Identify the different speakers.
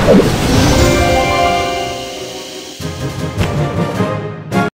Speaker 1: I'm